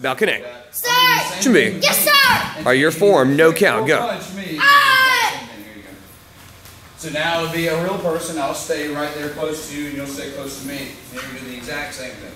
Balcony. Sir! 준비. Yes, sir! All right, your form, no count, go. Uh, so now it'll be a real person. I'll stay right there close to you, and you'll stay close to me. And you'll do the exact same thing.